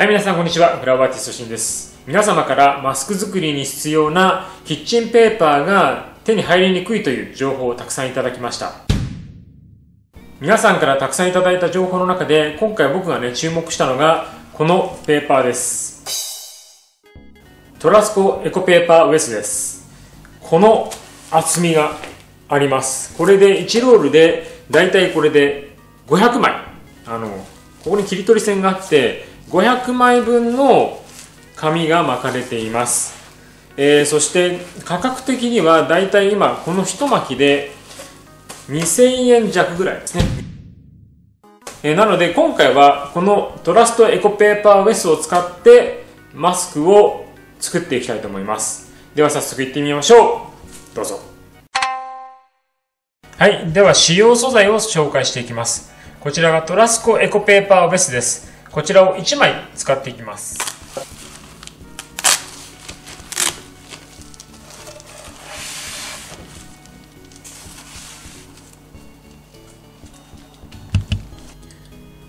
はい、皆さんこんにちは。フラワーティストしんです。皆様からマスク作りに必要なキッチンペーパーが手に入りにくいという情報をたくさんいただきました。皆さんからたくさんいただいた情報の中で、今回僕がね、注目したのが、このペーパーです。トラスコエコペーパーウエスです。この厚みがあります。これで1ロールで、だいたいこれで500枚。あの、ここに切り取り線があって、500枚分の紙が巻かれています。えーそして価格的にはだいたい今この一巻きで2000円弱ぐらいですね。えーなので今回はこのトラストエコペーパーウェスを使ってマスクを作っていきたいと思います。では早速いってみましょう。どうぞ。はい。では使用素材を紹介していきます。こちらがトラスコエコペーパーウェスです。こちらを1枚使っていきます。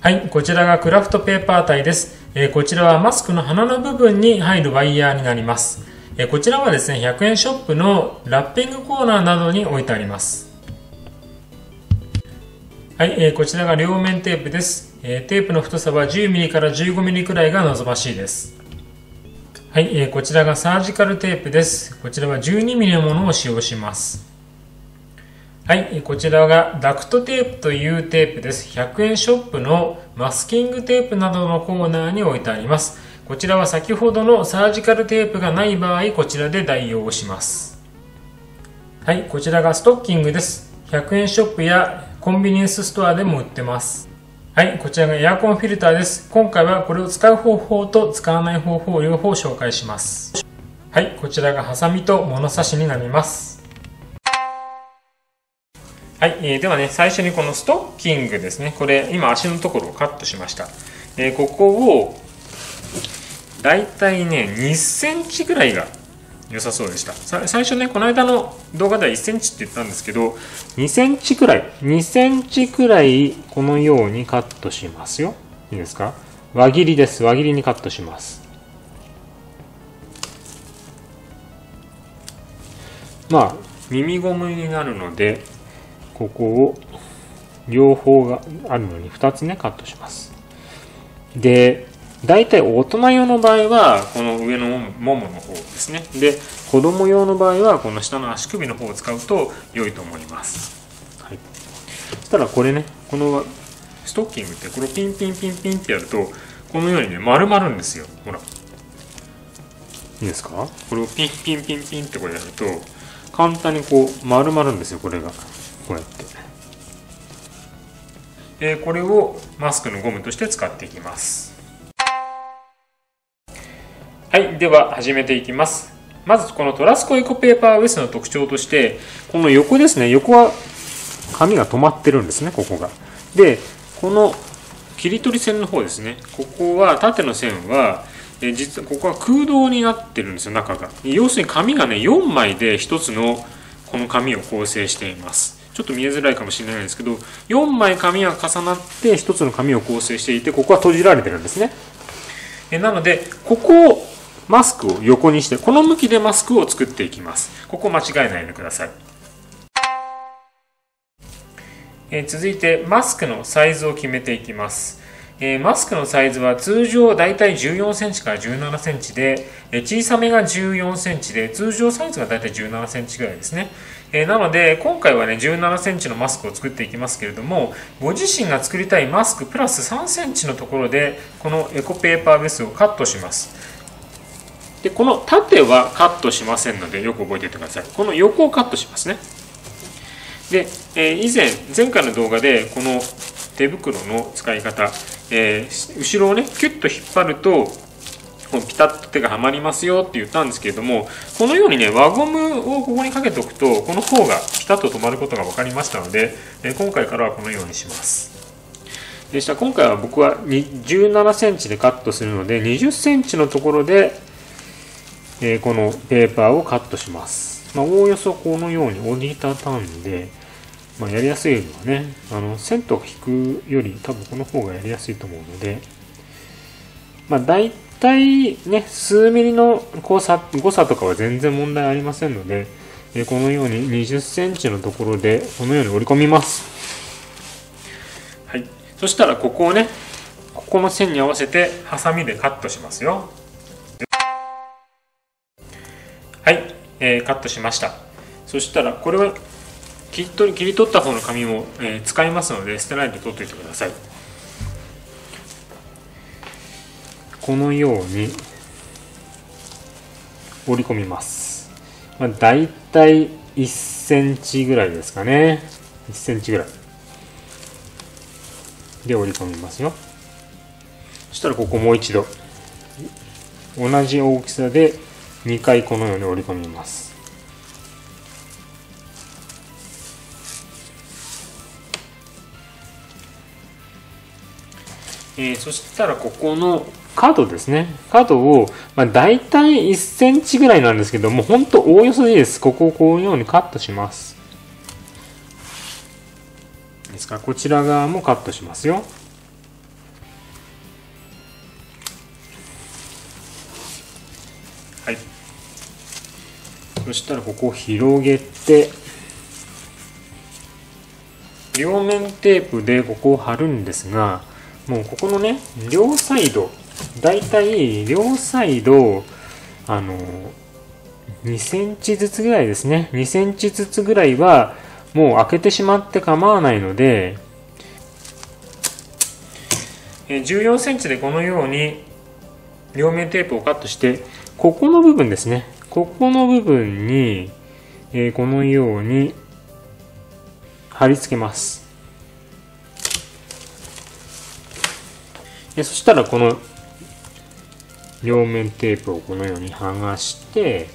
はい、こちらがクラフトペーパー体です。えーこちらはマスクの鼻の部分に入るワイヤーになります。えーこちらはですね、100円ショップのラッピングコーナーなどに置いてあります。はい、えーこちらが両面テープです。えーテープの太さは 10mm から 15mm くらいが望ましいです。はい、えーこちらがサージカルテープです。こちらは 12mm のものを使用します。はい、こちらがダクトテープというテープです。100円ショップのマスキングテープなどのコーナーに置いてあります。こちらは先ほどのサージカルテープがない場合、こちらで代用します。はい、こちらがストッキングです。100円ショップやコンビニエンスストアでも売ってます。はい、こちらがエアコンフィルターです。今回はこれを使う方法と使わない方法を両方紹介します。はい、こちらがハサミと物差しになります。はい、えーではね、最初にこのストッキングですね。これ、今足のところをカットしました。えーここを、だいたいね、2センチぐらいが良さそうでした。最初ね、この間の動画では1センチって言ったんですけど、2センチくらい、2センチくらいこのようにカットしますよ。いいですか？輪切りです。輪切りにカットします。まあ、耳ゴムになるので、ここを両方があるのに2つね、カットします。で、大体大人用の場合は、この上のももの方ですね。で、子供用の場合は、この下の足首の方を使うと良いと思います。はい。そしたらこれね、このストッキングって、これをピンピンピンピンってやると、このようにね、丸まるんですよ。ほら。いいですか？これをピンピンピンピンってこれやると、簡単にこう丸まるんですよ、これが。こうやって。えーこれをマスクのゴムとして使っていきます。はい、では始めていきます。まずこのトラスコエコペーパーウェスの特徴として、この横ですね、横は紙が止まってるんですね、ここが。で、この切り取り線の方ですね、ここは縦の線は、え実はここは空洞になってるんですよ、中が。要するに紙がね、4枚で1つのこの紙を構成しています。ちょっと見えづらいかもしれないんですけど、4枚紙が重なって1つの紙を構成していて、ここは閉じられてるんですね。えなので、ここをマスクを横にして、この向きでマスクを作っていきます。ここ間違えないでください。えー続いて、マスクのサイズを決めていきます。えーマスクのサイズは通常だいたい14センチから17センチで、えー小さめが14センチで、通常サイズがだいたい17センチぐらいですね。えーなので、今回はね、17センチのマスクを作っていきますけれども、ご自身が作りたいマスクプラス3センチのところで、このエコペーパーベースをカットします。で、この縦はカットしませんので、よく覚えておいてください。この横をカットしますね。で、えー以前、前回の動画で、この手袋の使い方、えー後ろをね、キュッと引っ張ると、こうピタッと手がはまりますよって言ったんですけれども、このようにね、輪ゴムをここにかけておくと、この方がピタッと止まることが分かりましたので、えー今回からはこのようにします。でした今回は僕は17センチでカットするので、20センチのところで、えこのペーパーをカットします。まあ、おおよそこのように折りたたんで、まあ、やりやすいのはね、あの、線と引くより多分この方がやりやすいと思うので、まあ、大体ね数ミリの誤差誤差とかは全然問題ありませんので、えこのように20センチのところでこのように折り込みます。はい。そしたらここをねここの線に合わせてハサミでカットしますよ。はい、えー、カットしました。そしたらこれは切り取切り取った方の紙も、えー、使いますので捨てないで取っておいてください。このように折り込みます、まあ、大体1センチぐらいですかね。1センチぐらい。で折り込みますよ。そしたらここもう一度。同じ大きさで2回このように折り込みますえー、そしたらここの角ですね。角を、まあ、大体1センチぐらいなんですけども、ほんとおおよそでいいです。ここをこういうようにカットします。ですから、こちら側もカットしますよ。そしたらここを広げて、両面テープでここを貼るんですが、もうここのね両サイドだいたい両サイドあの2センチずつぐらいですね。2センチずつぐらいはもう開けてしまって構わないので14センチでこのように両面テープをカットしてここの部分ですね。ここの部分に、えこのように貼り付けます。そしたらこの両面テープをこのように剥がして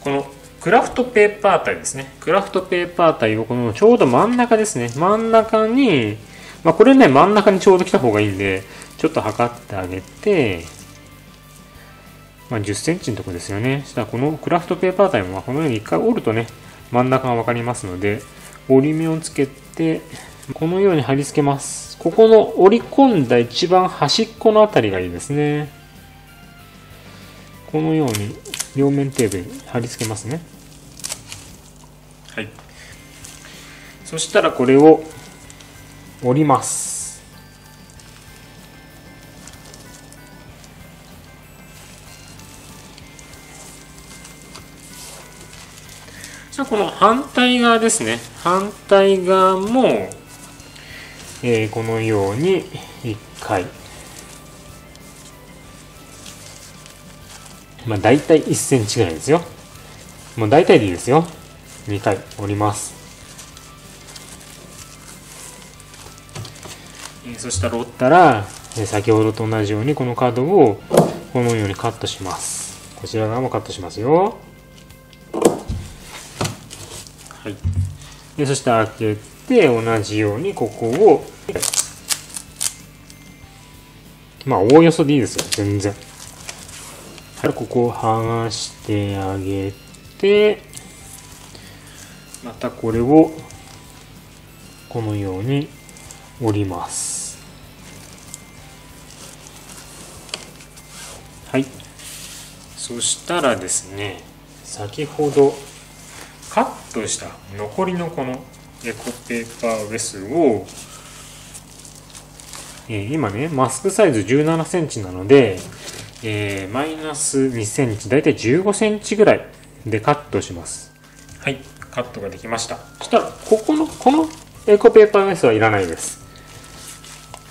このクラフトペーパー体ですね。クラフトペーパー体をこのちょうど真ん中ですね。真ん中にまあこれね真ん中にちょうど来た方がいいんでちょっと測ってあげてまあ、10センチのとこですよね。そしたらこのクラフトペーパー体もこのように一回折るとね、真ん中がわかりますので、折り目をつけて、このように貼り付けます。ここの折り込んだ一番端っこのあたりがいいですね。このように両面テープに貼り付けますね。はい。そしたらこれを折ります。じゃあこの反対側ですね。反対側もえー、このように1回。まあ大体1センチぐらいですよ。もう大体でいいですよ。2回折ります。そしたら折ったら先ほどと同じようにこのカードをこのようにカットします。こちら側もカットしますよ。はいでそして開けて同じようにここをまあ、おおよそでいいですよ、全然。はい、ここを剥がしてあげて、またこれを、このように折ります。はい。そしたらですね、先ほどカットした残りのこのエコペーパーウェスをえー、今ね、マスクサイズ17センチなので、えー、マイナス2センチ、だいたい15センチぐらいでカットします。はい、カットができました。そしたら、ここの、このエコペーパーウェスはいらないです。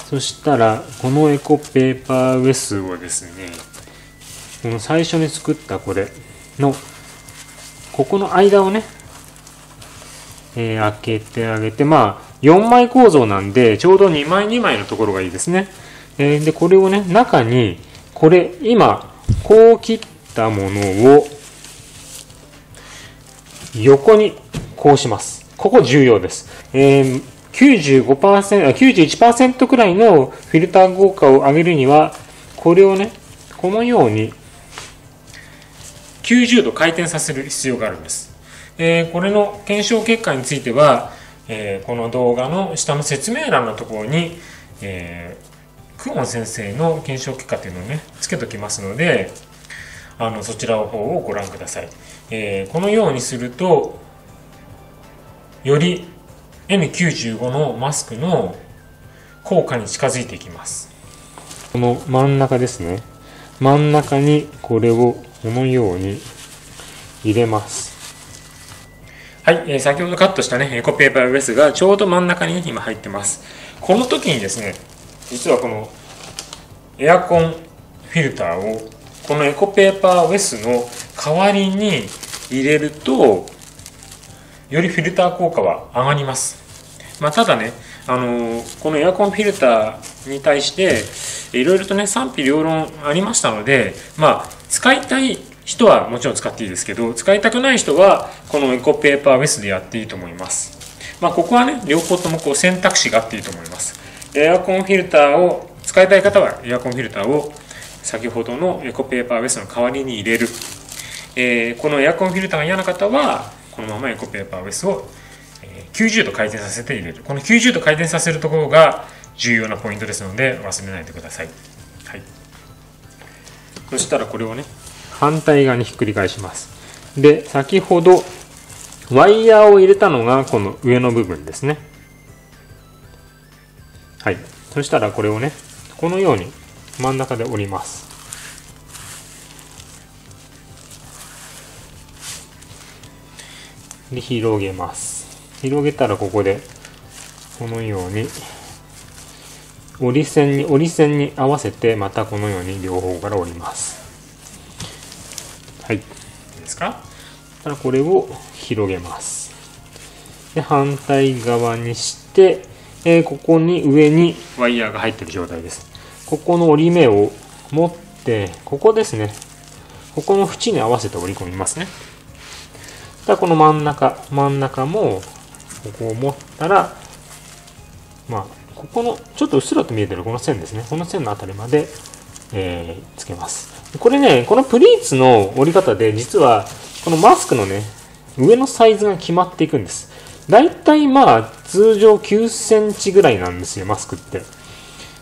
そしたら、このエコペーパーウェスをですね、この最初に作ったこれの、ここの間をね、えー、開けてあげて、まあ、4枚構造なんで、ちょうど2枚2枚のところがいいですね。えー、で、これをね、中に、これ、今、こう切ったものを、横にこうします。ここ重要です。えー、95%、91%くらいのフィルター効果を上げるには、これをね、このように90度回転させる必要があるんです。え、これの検証結果については、え、この動画の下の説明欄のところに、えー、クオン先生の検証結果っていうのをねつけときますのであのそちらの方をご覧ください、えー、このようにするとより N95 のマスクの効果に近づいていきます。この真ん中ですね。真ん中にこれをこのように入れます。はい、えー、先ほどカットしたねエコペーパーウェスがちょうど真ん中に、ね、今入ってます。この時にですね実はこのエアコンフィルターをこのエコペーパーウェスの代わりに入れるとよりフィルター効果は上がります、まあ、ただねあのこのエアコンフィルターに対していろいろとね賛否両論ありましたのでまあ使いたい人はもちろん使っていいですけど使いたくない人はこのエコペーパーウェスでやっていいと思います。まあここはね両方ともこう選択肢があっていいと思います。エアコンフィルターを使いたい方はエアコンフィルターを先ほどのエコペーパーウェスの代わりに入れる、えー、このエアコンフィルターが嫌な方はこのままエコペーパーウェスを90度回転させて入れる。この90度回転させるところが重要なポイントですので忘れないでください、はい、そしたらこれをね反対側にひっくり返します。で先ほどワイヤーを入れたのがこの上の部分ですね。はい。そしたらこれをねこのように真ん中で折ります。で広げます。広げたらここでこのように折り線に折り線に合わせてまたこのように両方から折ります。はい。いいですか？たらこれを広げます。で反対側にして、えー、ここに上にワイヤーが入ってる状態です。ここの折り目を持ってここですね。ここの縁に合わせて折り込みますね。だこの真ん中真ん中もここを持ったらまあここのちょっとうっすらと見えてるこの線ですね。この線のあたりまで、えー、つけます。これねこのプリーツの折り方で実はこのマスクのね上のサイズが決まっていくんです。だいたいまあ通常9センチぐらいなんですよマスクって。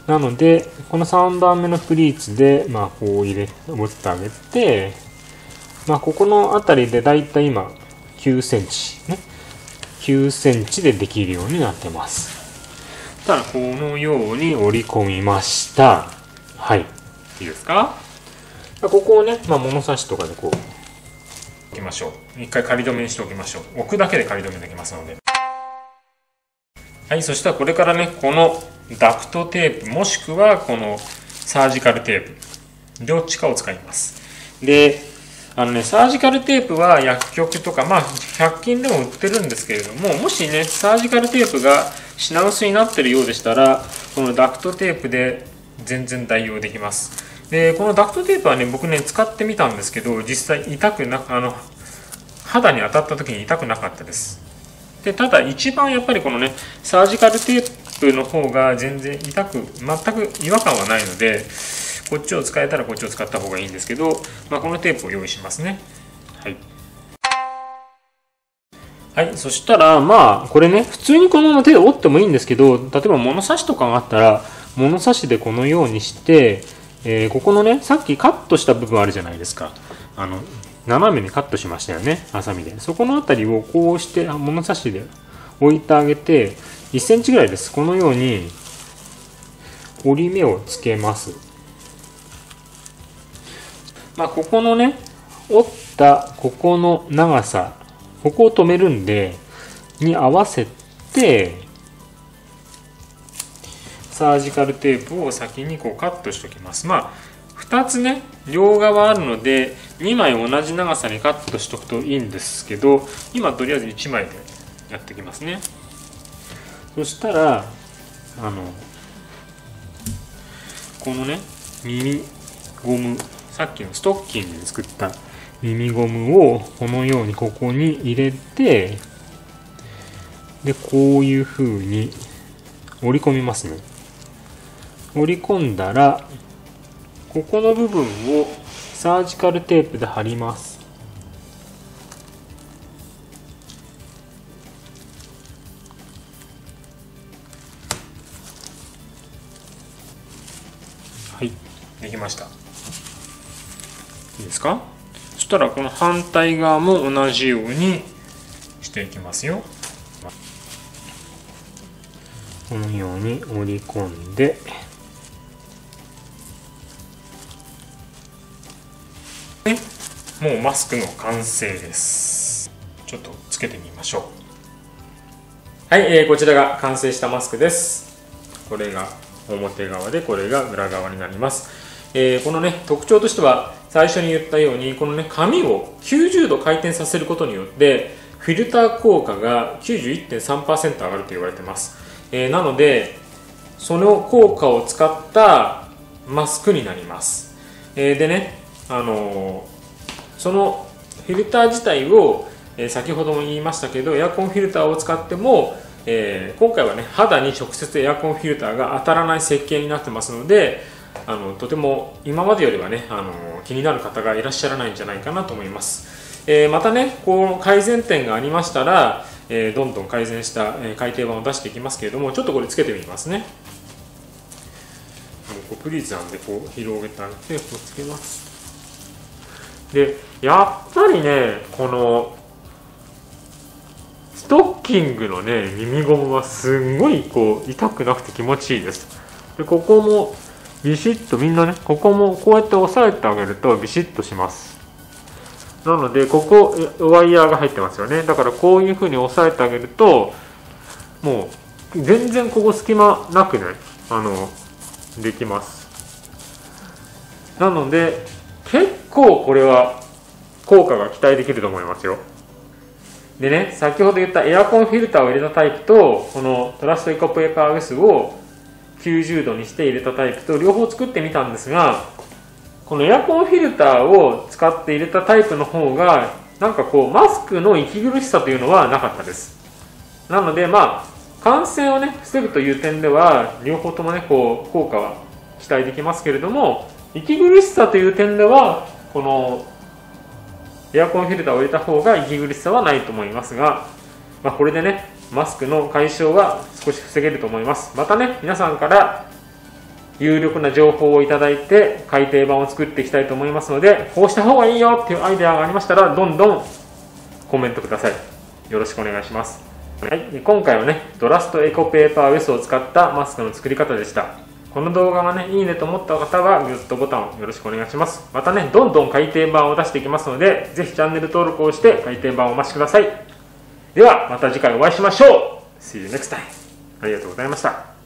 なのでこの3番目のプリーツでまあこう入れ持ってあげてまあここの辺りでだいたい今9センチね。9センチでできるようになってます。ただ、このように折り込みました。はい。いいですか？ここをね、まあ、物差しとかでこう、置きましょう。一回仮止めにしておきましょう。置くだけで仮止めできますので。はい、そしたらこれからね、このダクトテープ、もしくはこのサージカルテープ、どっちかを使います。で、あのね、サージカルテープは薬局とか、まあ、100均でも売ってるんですけれども、もしね、サージカルテープが品薄になってるようでしたら、このダクトテープで全然代用できます。で、このダクトテープはね、僕ね、使ってみたんですけど、実際痛くな、あの、肌に当たった時に痛くなかったです。で、ただ一番やっぱりこのね、サージカルテープの方が全然痛く、全く違和感はないので、こっちを使えたらこっちを使った方がいいんですけど、まあ、このテープを用意しますね。はい。はい、そしたら、まあ、これね、普通にこのまま手で折ってもいいんですけど、例えば物差しとかがあったら、物差しでこのようにして、えー、ここのね、さっきカットした部分あるじゃないですか。あの、斜めにカットしましたよね、ハサミで。そこの辺りをこうして、物差しで置いてあげて、1センチぐらいです。このように、折り目をつけます。まあ、ここのね、折ったここの長さ、ここを止めるんで、に合わせて、サージカルテープを先にこうカットしておきます。まあ、2つね、両側あるので、2枚同じ長さにカットしておくといいんですけど、今とりあえず1枚でやっていきますね。そしたら、あの、このね、耳ゴムさっきのストッキングで作った耳ゴムをこのようにここに入れてでこういう風に折り込みますね。折り込んだらここの部分をサージカルテープで貼ります。はい。できました。いいですか？そたらこの反対側も同じようにしていきますよ。このように折り込んで。もうマスクの完成です。ちょっとつけてみましょう。はい、えー、こちらが完成したマスクです。これが表側でこれが裏側になります、えー、このね特徴としては最初に言ったようにこのね紙を90度回転させることによってフィルター効果が91.3%上がると言われてます、えー、なのでその効果を使ったマスクになります、えー、でねあのそのフィルター自体を、え、先ほども言いましたけどエアコンフィルターを使っても、え、今回はね肌に直接エアコンフィルターが当たらない設計になってますのであのとても今までよりはねあの気になる方がいらっしゃらないんじゃないかなと思います、えー、またねこの改善点がありましたら、えどんどん改善した、え改訂版を出していきますけれどもちょっとこれつけてみますね。こうプリーズなんでこう広げてあげてこうつけます。でやっぱりねこのストッキングのね耳ゴムはすんごいこう痛くなくて気持ちいいです。でここもビシッとみんなねここもこうやって押さえてあげるとビシッとします。なのでここワイヤーが入ってますよね。だからこういうふうに押さえてあげるともう全然ここ隙間なくねあのできます。なので結構これは効果が期待できると思いますよ。でね先ほど言ったエアコンフィルターを入れたタイプとこのトラストエコペーパーウェスを90度にして入れたタイプと両方作ってみたんですがこのエアコンフィルターを使って入れたタイプの方がなんかこうマスクの息苦しさというのはなかったです。なのでまあ感染をね防ぐという点では両方ともねこう効果は期待できますけれども息苦しさという点ではこのエアコンフィルターを入れた方が息苦しさはないと思いますが、まあ、これでねマスクの解消は少し防げると思います。またね皆さんから有力な情報をいただいて改訂版を作っていきたいと思いますのでこうした方がいいよっていうアイデアがありましたらどんどんコメントください。よろしくお願いします。はい、今回はねドラストエコペーパーウェスを使ったマスクの作り方でした。この動画がね、いいねと思った方はグッドボタンをよろしくお願いします。またね、どんどん改訂版を出していきますので、ぜひチャンネル登録をして改訂版をお待ちください。では、また次回お会いしましょう !See you next time! ありがとうございました。